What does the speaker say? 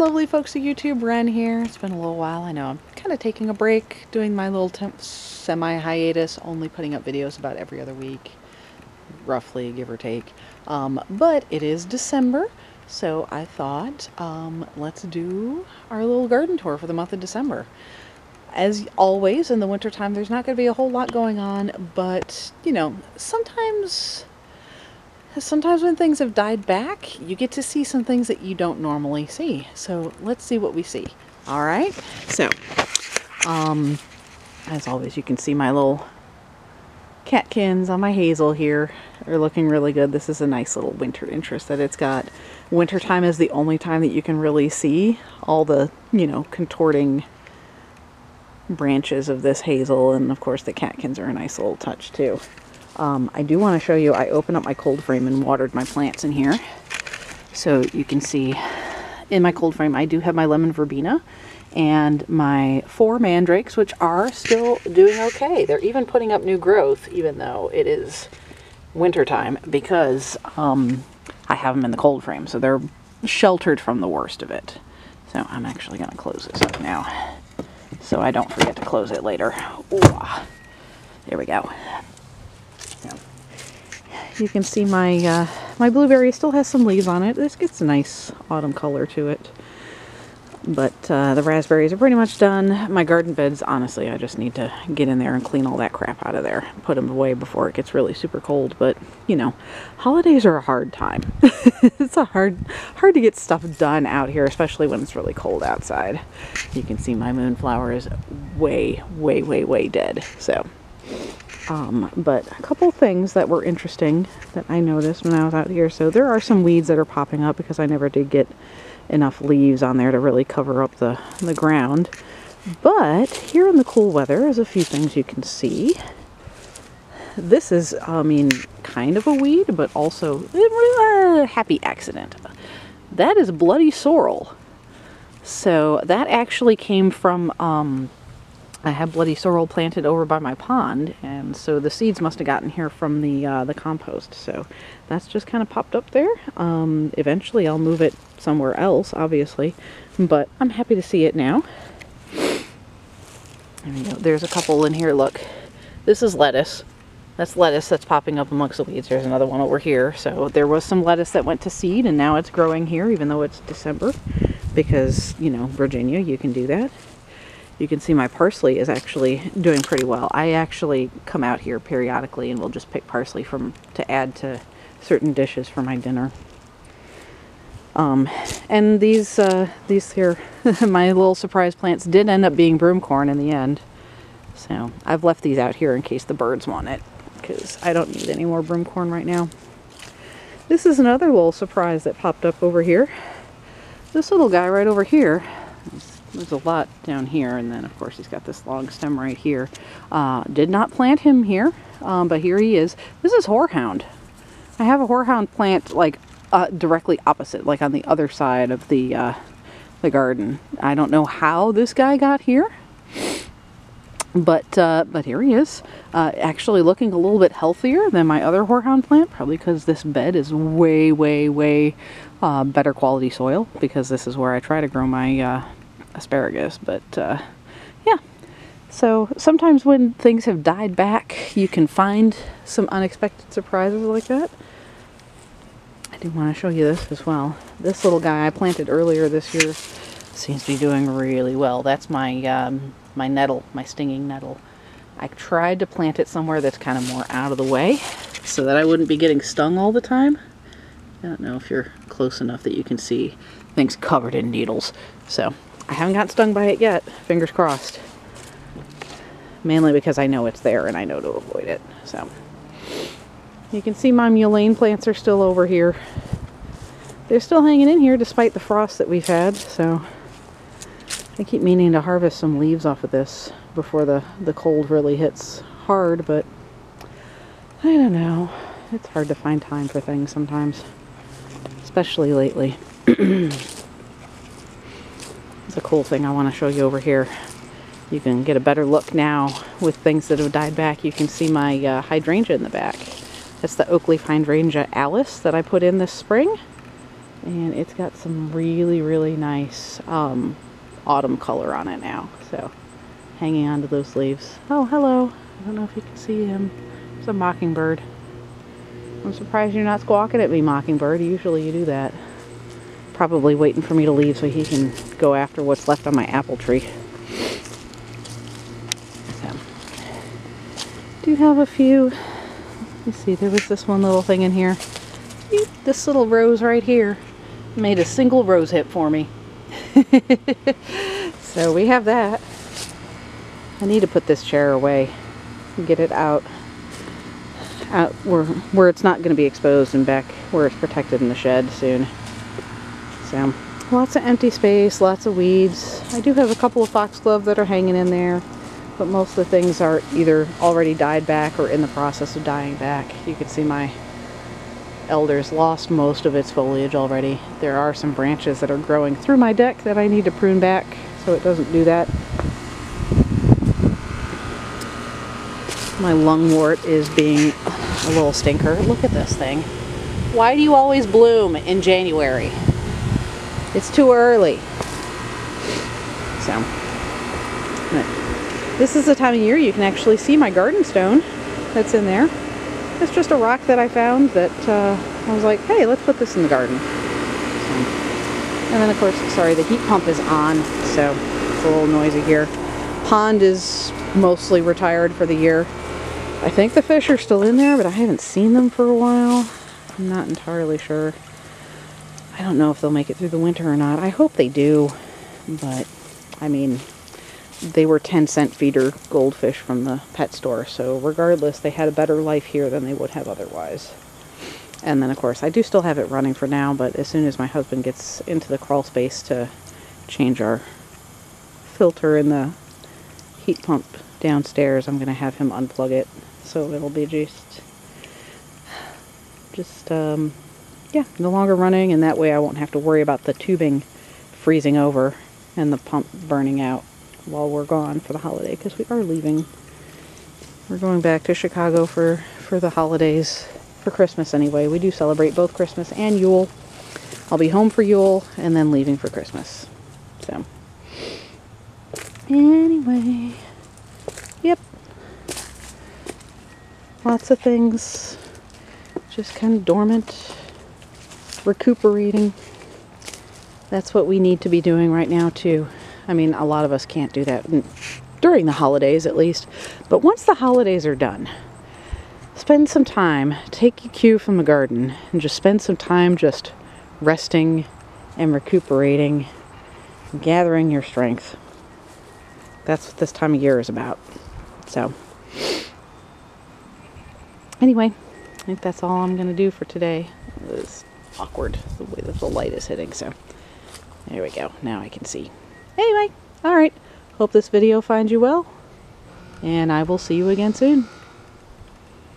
lovely folks of YouTube, Ren here. It's been a little while. I know I'm kind of taking a break, doing my little semi-hiatus, only putting up videos about every other week, roughly, give or take. Um, but it is December, so I thought, um, let's do our little garden tour for the month of December. As always, in the wintertime, there's not going to be a whole lot going on, but, you know, sometimes sometimes when things have died back, you get to see some things that you don't normally see. So let's see what we see. All right. So, um, as always, you can see my little catkins on my hazel here are looking really good. This is a nice little winter interest that it's got. Wintertime is the only time that you can really see all the, you know, contorting branches of this hazel. And of course the catkins are a nice little touch too. Um, I do want to show you, I opened up my cold frame and watered my plants in here. So you can see in my cold frame, I do have my lemon verbena and my four mandrakes, which are still doing okay. They're even putting up new growth, even though it is wintertime, because um, I have them in the cold frame. So they're sheltered from the worst of it. So I'm actually going to close this up now so I don't forget to close it later. Ooh, there we go. You can see my uh, my blueberry still has some leaves on it. This gets a nice autumn color to it. But uh, the raspberries are pretty much done. My garden beds, honestly, I just need to get in there and clean all that crap out of there. Put them away before it gets really super cold. But, you know, holidays are a hard time. it's a hard, hard to get stuff done out here, especially when it's really cold outside. You can see my moonflower is way, way, way, way dead. So, um, but a couple things that were interesting that I noticed when I was out here. So there are some weeds that are popping up because I never did get enough leaves on there to really cover up the, the ground. But here in the cool weather, there's a few things you can see. This is, I mean, kind of a weed, but also a happy accident. That is bloody sorrel. So that actually came from um, I have bloody sorrel planted over by my pond, and so the seeds must have gotten here from the uh, the compost. So that's just kind of popped up there. Um, eventually, I'll move it somewhere else, obviously, but I'm happy to see it now. There we go. There's a couple in here. Look, this is lettuce. That's lettuce that's popping up amongst the weeds. There's another one over here. So there was some lettuce that went to seed, and now it's growing here, even though it's December, because you know Virginia, you can do that you can see my parsley is actually doing pretty well. I actually come out here periodically and will just pick parsley from to add to certain dishes for my dinner. Um, and these uh, these here, my little surprise plants did end up being broomcorn in the end. So I've left these out here in case the birds want it because I don't need any more broomcorn right now. This is another little surprise that popped up over here. This little guy right over here there's a lot down here, and then of course he's got this long stem right here. Uh, did not plant him here, um, but here he is. This is horehound. I have a horehound plant like uh, directly opposite, like on the other side of the uh, the garden. I don't know how this guy got here, but uh, but here he is. Uh, actually looking a little bit healthier than my other horehound plant, probably because this bed is way, way, way uh, better quality soil. Because this is where I try to grow my asparagus, but uh, yeah. So sometimes when things have died back, you can find some unexpected surprises like that. I do want to show you this as well. This little guy I planted earlier this year seems to be doing really well. That's my um, my nettle, my stinging nettle. I tried to plant it somewhere that's kind of more out of the way so that I wouldn't be getting stung all the time. I don't know if you're close enough that you can see things covered in needles. So I haven't got stung by it yet. Fingers crossed. Mainly because I know it's there and I know to avoid it. So you can see my mullein plants are still over here. They're still hanging in here despite the frost that we've had. So I keep meaning to harvest some leaves off of this before the, the cold really hits hard, but I don't know. It's hard to find time for things sometimes, especially lately. It's a cool thing I want to show you over here. You can get a better look now with things that have died back. You can see my uh, hydrangea in the back. That's the oak leaf hydrangea Alice that I put in this spring. And it's got some really, really nice um, autumn color on it now. So hanging on to those leaves. Oh, hello. I don't know if you can see him. It's a mockingbird. I'm surprised you're not squawking at me, mockingbird. Usually you do that. Probably waiting for me to leave so he can go after what's left on my apple tree. So, do have a few. Let's see, there was this one little thing in here. This little rose right here made a single rose hip for me. so we have that. I need to put this chair away and get it out out where where it's not going to be exposed and back where it's protected in the shed soon. Lots of empty space, lots of weeds. I do have a couple of foxglove that are hanging in there, but most of the things are either already died back or in the process of dying back. You can see my elders lost most of its foliage already. There are some branches that are growing through my deck that I need to prune back so it doesn't do that. My lungwort is being a little stinker. Look at this thing. Why do you always bloom in January? It's too early. So, this is the time of year you can actually see my garden stone that's in there. It's just a rock that I found that uh, I was like, hey, let's put this in the garden. So, and then of course, sorry, the heat pump is on, so it's a little noisy here. Pond is mostly retired for the year. I think the fish are still in there, but I haven't seen them for a while. I'm not entirely sure. I don't know if they'll make it through the winter or not. I hope they do, but I mean, they were 10 cent feeder goldfish from the pet store, so regardless, they had a better life here than they would have otherwise. And then, of course, I do still have it running for now, but as soon as my husband gets into the crawl space to change our filter in the heat pump downstairs, I'm going to have him unplug it so it'll be just just um, yeah. No longer running and that way I won't have to worry about the tubing freezing over and the pump burning out while we're gone for the holiday because we are leaving. We're going back to Chicago for for the holidays for Christmas anyway. We do celebrate both Christmas and Yule. I'll be home for Yule and then leaving for Christmas. So anyway. Yep. Lots of things. Just kind of dormant, recuperating. That's what we need to be doing right now too. I mean, a lot of us can't do that during the holidays at least, but once the holidays are done, spend some time, take your cue from the garden, and just spend some time just resting and recuperating, gathering your strength. That's what this time of year is about. So, anyway, I think that's all I'm going to do for today. Awkward the way that the light is hitting, so there we go. Now I can see. Anyway, alright. Hope this video finds you well, and I will see you again soon.